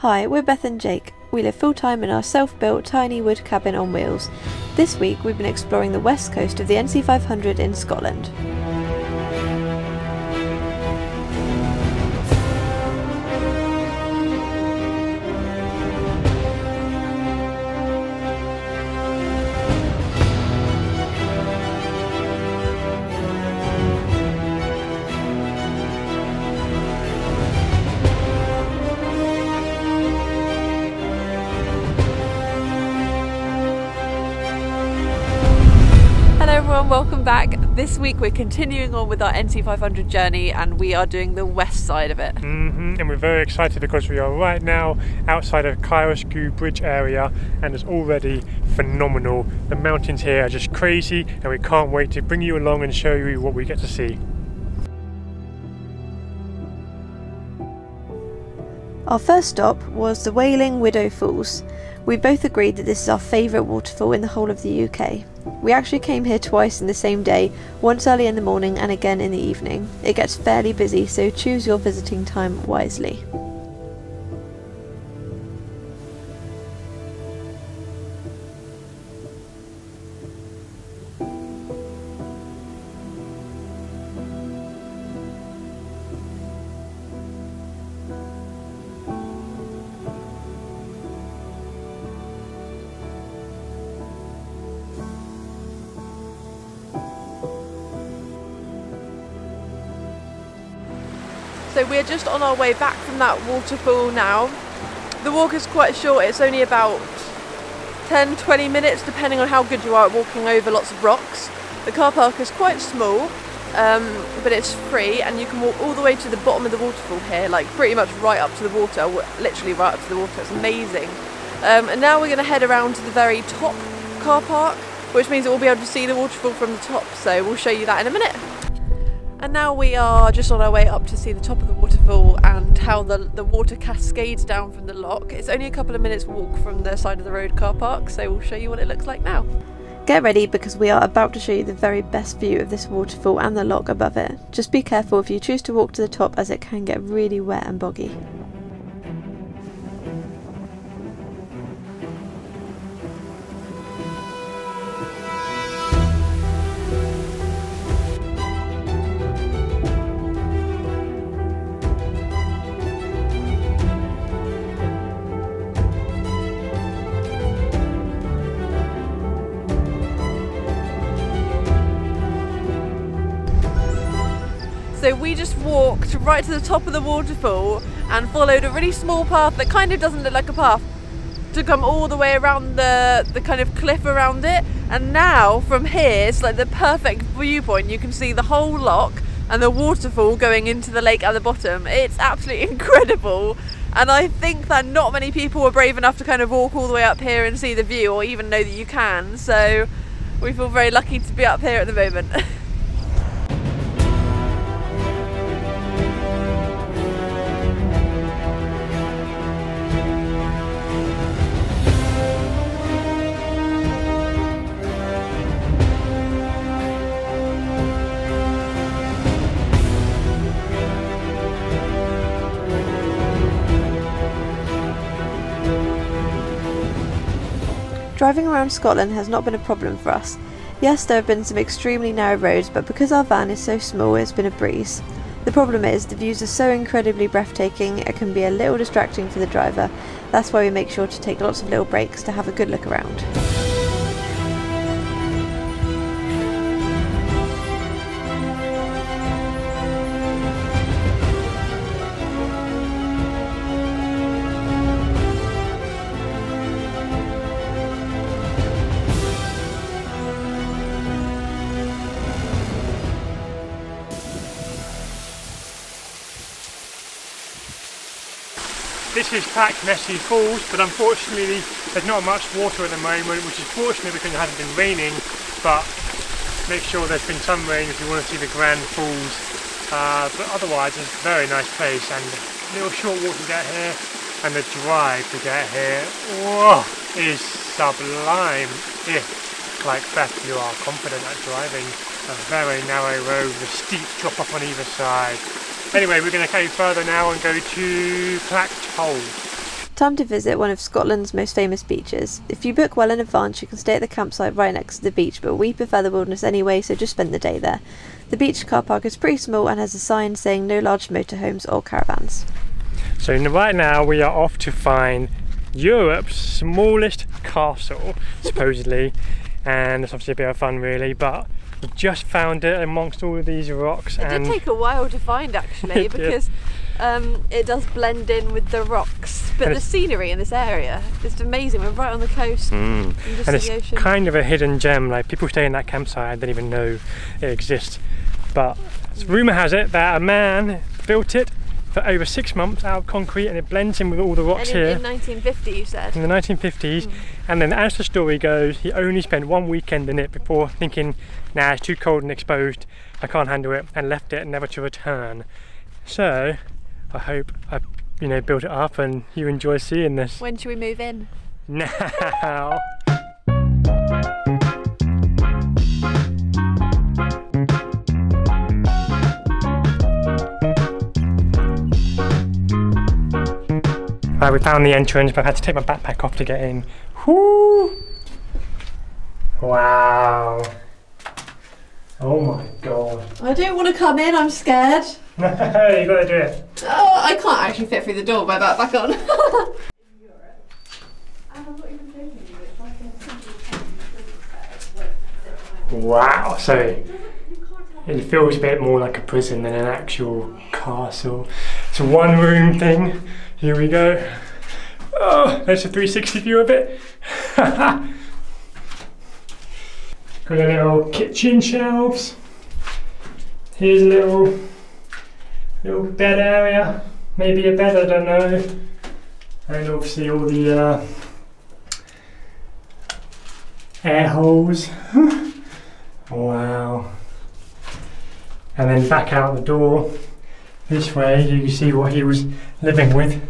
Hi, we're Beth and Jake. We live full time in our self built tiny wood cabin on wheels. This week we've been exploring the west coast of the NC500 in Scotland. Everyone, welcome back. This week we're continuing on with our NC500 journey and we are doing the west side of it. hmm And we're very excited because we are right now outside of Kylesku Bridge area and it's already phenomenal. The mountains here are just crazy and we can't wait to bring you along and show you what we get to see. Our first stop was the Wailing Widow Falls. We both agreed that this is our favourite waterfall in the whole of the UK. We actually came here twice in the same day, once early in the morning and again in the evening. It gets fairly busy, so choose your visiting time wisely. So we're just on our way back from that waterfall now. The walk is quite short, it's only about 10 20 minutes depending on how good you are at walking over lots of rocks. The car park is quite small, um, but it's free and you can walk all the way to the bottom of the waterfall here, like pretty much right up to the water, literally right up to the water. It's amazing. Um, and now we're going to head around to the very top car park, which means that we'll be able to see the waterfall from the top. So we'll show you that in a minute. And now we are just on our way up to see the top of the waterfall and how the, the water cascades down from the loch. It's only a couple of minutes walk from the side of the road car park, so we'll show you what it looks like now. Get ready because we are about to show you the very best view of this waterfall and the loch above it. Just be careful if you choose to walk to the top as it can get really wet and boggy. We just walked right to the top of the waterfall and followed a really small path that kind of doesn't look like a path to come all the way around the, the kind of cliff around it. And now from here, it's like the perfect viewpoint. You can see the whole loch and the waterfall going into the lake at the bottom. It's absolutely incredible. And I think that not many people were brave enough to kind of walk all the way up here and see the view or even know that you can. So we feel very lucky to be up here at the moment. Driving around Scotland has not been a problem for us. Yes, there have been some extremely narrow roads, but because our van is so small, it's been a breeze. The problem is, the views are so incredibly breathtaking, it can be a little distracting for the driver. That's why we make sure to take lots of little breaks to have a good look around. This is Clashnessie Falls, but unfortunately there's not much water at the moment, which is fortunate because it hasn't been raining, but make sure there's been some rain if you want to see the Grand Falls. Uh, but otherwise it's a very nice place and a little short walk to get here and the drive to get here whoa, is sublime if, like Beth, you are confident at driving a very narrow road with steep drop off on either side. Anyway, we're going to go further now and go to Placked Hole. Time to visit one of Scotland's most famous beaches. If you book well in advance, you can stay at the campsite right next to the beach, but we prefer the wilderness anyway, so just spend the day there. The beach car park is pretty small and has a sign saying no large motorhomes or caravans. So right now we are off to find Europe's smallest castle, supposedly, and it's obviously a bit of fun really, but we just found it amongst all of these rocks It and did take a while to find actually because um, it does blend in with the rocks. But And the scenery in this area is amazing. We're right on the coast Mm. and and it's kind of a hidden gem. Like people stay in that campsite, and don't even know it exists. But rumor has it that a man built it for over six months out of concrete, and it blends in with all the rocks in, here in 1950 you said. in the 1950s. Mm. And then, as the story goes, he only spent one weekend in it before thinking, "Nah, it's too cold and exposed. I can't handle it," and left it, never to return. So, I hope I, you know, built it up, and you enjoy seeing this When should we move in? now. Right, we found the entrance, but I had to take my backpack off to get in. Whoo! Wow. Oh my god. I don't want to come in. I'm scared. No, you gotta do it. Oh, I can't actually fit through the door with my backpack on. Wow, so it feels a bit more like a prison than an actual castle. It's a one room thing. Here we go. Oh, there's a 360 view of it. Got a little kitchen shelves. Here's a little little bed area. Maybe a bed, I don't know. And obviously all the uh, air holes. Wow. And then back out the door this way, you can see what he was living with.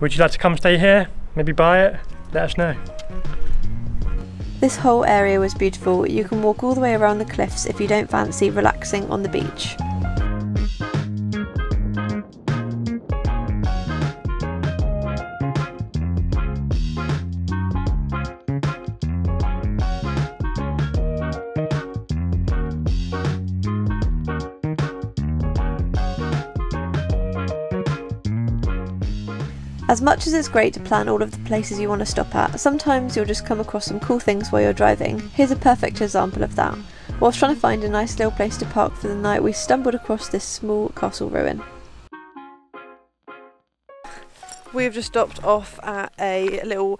Would you like to come stay here? Maybe buy it? Let us know. This whole area was beautiful. You can walk all the way around the cliffs if you don't fancy relaxing on the beach. As much as it's great to plan all of the places you want to stop at, sometimes you'll just come across some cool things while you're driving. Here's a perfect example of that. Whilst trying to find a nice little place to park for the night, we stumbled across this small castle ruin. We've just stopped off at a little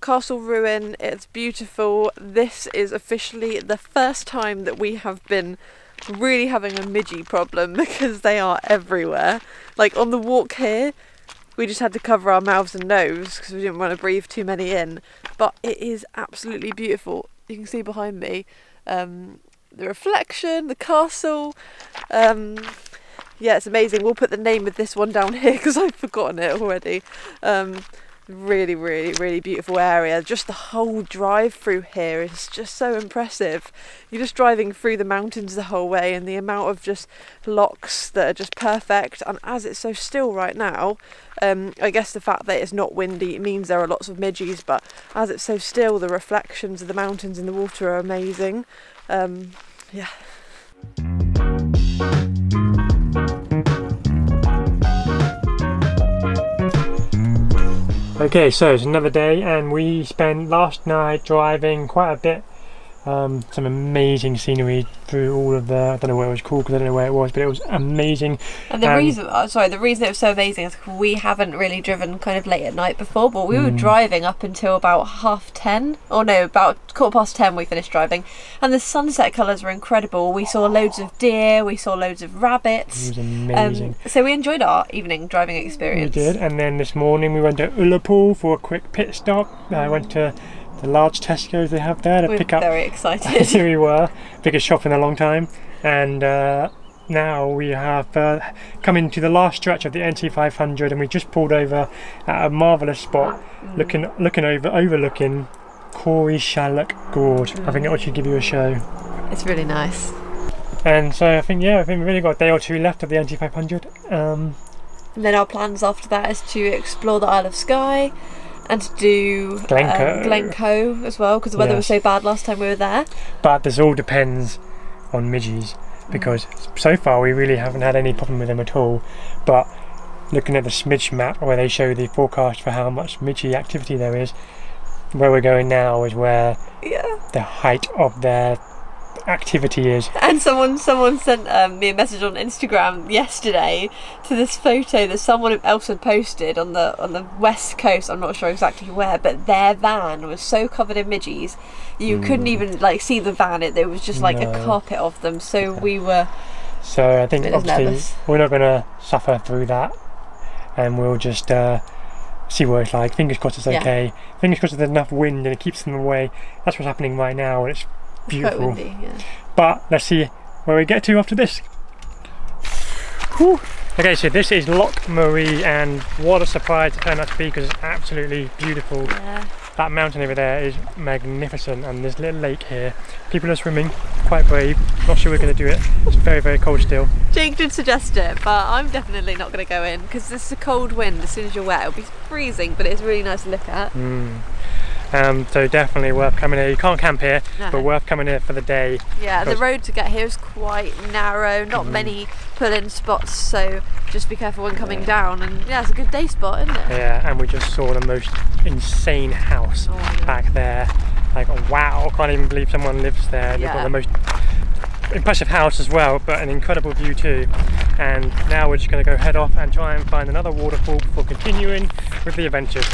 castle ruin. It's beautiful. This is officially the first time that we have been really having a midgie problem because they are everywhere. Like on the walk here, we just had to cover our mouths and nose because we didn't want to breathe too many in. But it is absolutely beautiful. You can see behind me um, the reflection, the castle. Um, yeah, it's amazing. We'll put the name of this one down here because I've forgotten it already. Um, really, really, really beautiful area. Just the whole drive through here is just so impressive. You're just driving through the mountains the whole way, and the amount of just lochs that are just perfect. And as it's so still right now, um, I guess the fact that it's not windy means there are lots of midges, but as it's so still, the reflections of the mountains in the water are amazing. Um, yeah. Okay, so it's another day, and we spent last night driving quite a bit. Um, some amazing scenery through all of the. I don't know where it was called because I don't know where it was, but it was amazing. And the Um, reason, uh, sorry, the reason it was so amazing is 'cause we haven't really driven kind of late at night before, but we were driving up until about half ten, or no, about quarter past ten we finished driving, and the sunset colours were incredible. We saw loads of deer, we saw loads of rabbits. It was amazing. Um, so we enjoyed our evening driving experience. We did, and then this morning we went to Ullapool for a quick pit stop. I went to the large Tesco's they have there to We're pick up. very excited. Here we were, biggest shop in a long time, and uh, now we have uh, come into the last stretch of the NC500, and we just pulled over at a marvelous spot, looking looking over overlooking Corrieshalloch Gorge. I think it should give you a show. it's really nice. And so I think yeah, I think we've really got a day or two left of the NC 500. Um, And then our plans after that is to explore the Isle of Skye and to do Glencoe. um, Glencoe as well because the weather was so bad last time we were there. but this all depends on midges because so far we really haven't had any problem with them at all. But looking at the smidge map where they show the forecast for how much midgie activity there is, where we're going now is where Yeah. the height of their activity is. And someone someone sent um, me a message on Instagram yesterday to this photo that someone else had posted on the on the west coast. I'm not sure exactly where, but their van was so covered in midgies, you couldn't even like see the van. It there was just like a Hmm. Carpet of them. So we were So I think obviously nervous. we're not going to suffer through that, and we'll just uh, see what it's like. Fingers crossed it's Yeah. okay. Fingers crossed there's enough wind and it keeps them away. That's what's happening right now, and it's beautiful. windy. Yeah. But let's see where we get to after this. Whew. Okay, so this is Loch Maree, and what a surprise it turned out to be because it's absolutely beautiful. Yeah. That mountain over there is magnificent, and this little lake here. People are swimming, quite brave. Not sure we're going to do it. It's very, very cold still. Jake did suggest it, but I'm definitely not going to go in because this is a cold wind. As soon as you're wet, it'll be freezing, but it's really nice to look at. Mm. Um, so definitely worth coming here. You can't camp here, No. but worth coming here for the day. Yeah, the road to get here is quite narrow, not Mm. many pull-in spots, so just be careful when coming down. And yeah, it's a good day spot, isn't it? Yeah, and we just saw the most insane house Oh, yeah. back there. Like, wow, can't even believe someone lives there. They've Yeah. got the most impressive house as well, but an incredible view too. And now we're just going to go head off and try and find another waterfall before continuing with the adventures.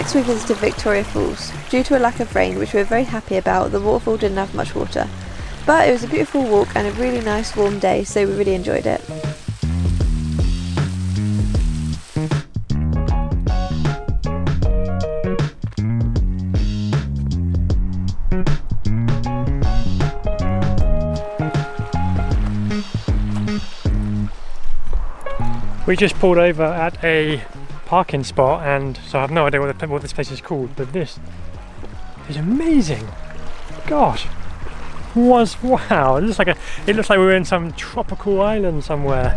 Next, we visited Victoria Falls. Due to a lack of rain, which we were very happy about, the waterfall didn't have much water. But it was a beautiful walk and a really nice warm day, so we really enjoyed it. We just pulled over at a parking spot, and so I have no idea what, the, what this place is called, but this is amazing. Gosh, was wow! It looks like a. It looks like we were in some tropical island somewhere.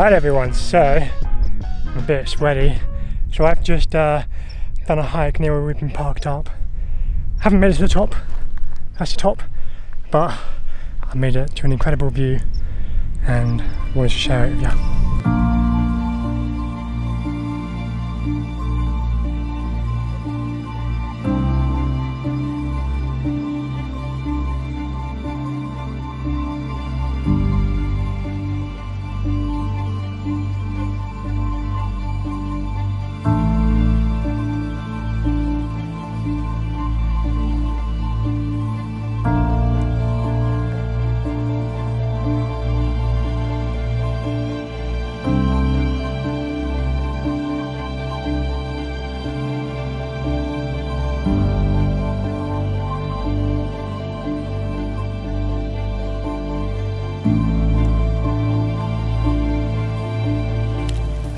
Alright everyone, so I'm a bit sweaty. So I've just uh, done a hike near where we've been parked up. Haven't made it to the top, that's the top, but I made it to an incredible view and wanted to share it with you.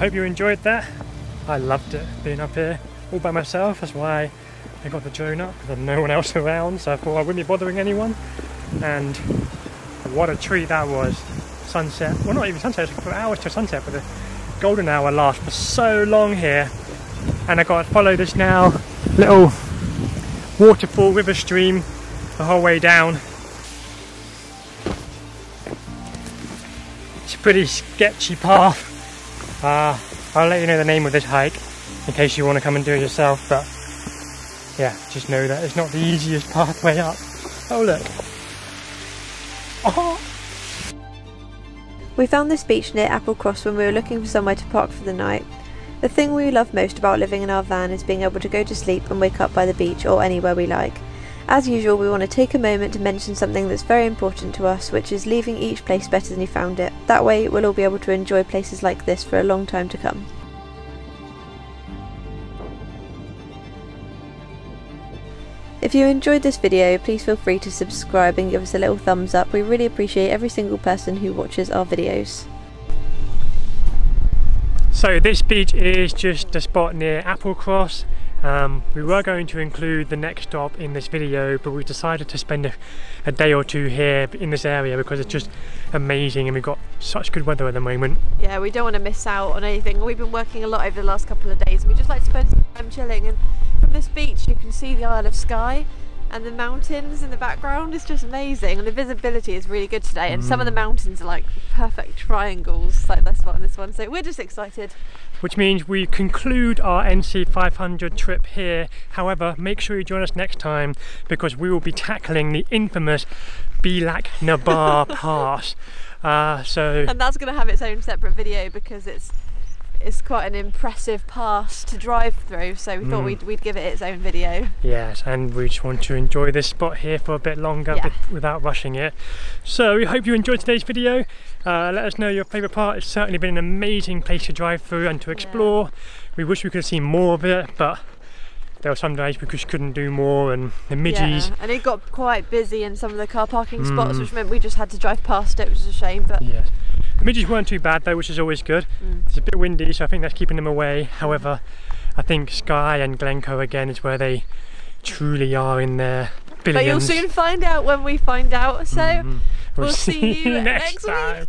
Hope you enjoyed that. I loved it being up here all by myself. That's why I got the drone up because there's no one else around. So I thought I wouldn't be bothering anyone. And what a treat that was. Sunset. Well, not even sunset. It's for hours to sunset, but the golden hour lasts for so long here. And I got to follow this now little waterfall river stream the whole way down. It's a pretty sketchy path. Uh, I'll let you know the name of this hike in case you want to come and do it yourself. But yeah, just know that it's not the easiest pathway up. Oh look. Oh. We found this beach near Applecross when we were looking for somewhere to park for the night. The thing we love most about living in our van is being able to go to sleep and wake up by the beach or anywhere we like. As usual, we want to take a moment to mention something that's very important to us, which is leaving each place better than you found it. That way, we'll all be able to enjoy places like this for a long time to come. If you enjoyed this video, please feel free to subscribe and give us a little thumbs up. We really appreciate every single person who watches our videos. So this beach is just a spot near Applecross. Um, we were going to include the next stop in this video, but we decided to spend a, a, day or two here in this area because it's just amazing and we've got such good weather at the moment. Yeah, we don't want to miss out on anything. We've been working a lot over the last couple of days and we just like to spend some time chilling and from this beach you can see the Isle of Skye and the mountains in the background is just amazing and the visibility is really good today and mm. some of the mm. mountains are like perfect triangles like this one and this one so we're just excited which means we conclude our NC 500 trip here however make sure you join us next time because we will be tackling the infamous Bealach na Bà Pass uh, so and that's going to have its own separate video because it's it's quite an impressive pass to drive through so we mm. thought we'd, we'd give it its own video yes and we just want to enjoy this spot here for a bit longer yeah. without rushing it so we hope you enjoyed today's video uh, let us know your favorite part it's certainly been an amazing place to drive through and to explore yeah. we wish we could have seen more of it but there were some days we just couldn't do more and the midges yeah, and it got quite busy in some of the car parking spots mm. which meant we just had to drive past it which is a shame but yes the midges weren't too bad though, which is always good. Mm. It's a bit windy, so I think that's keeping them away. However, I think Skye and Glencoe again is where they truly are in their billions. But you'll soon find out when we find out, so mm -hmm. we'll, we'll, see you next, next time.